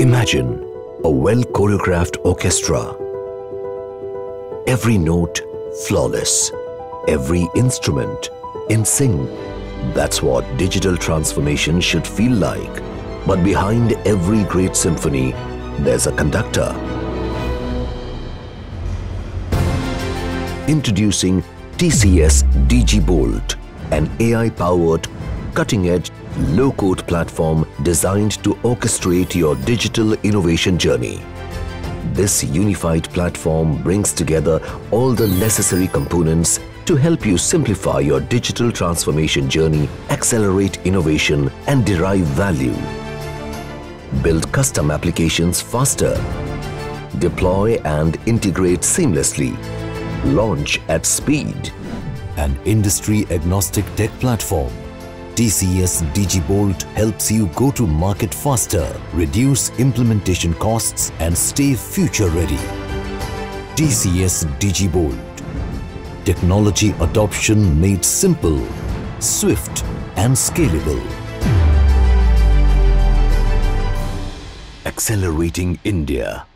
Imagine a well choreographed orchestra. Every note flawless, every instrument in sync. That's what digital transformation should feel like. But behind every great symphony, there's a conductor. Introducing TCS DigiBOLT, an AI-powered, cutting-edge, low-code platform designed to orchestrate your digital innovation journey. This unified platform brings together all the necessary components to help you simplify your digital transformation journey, accelerate innovation and derive value. Build custom applications faster. Deploy and integrate seamlessly. Launch at speed. An industry-agnostic tech platform TCS DigiBOLT helps you go to market faster, reduce implementation costs and stay future ready. TCS DigiBOLT. Technology adoption made simple, swift and scalable. Accelerating India.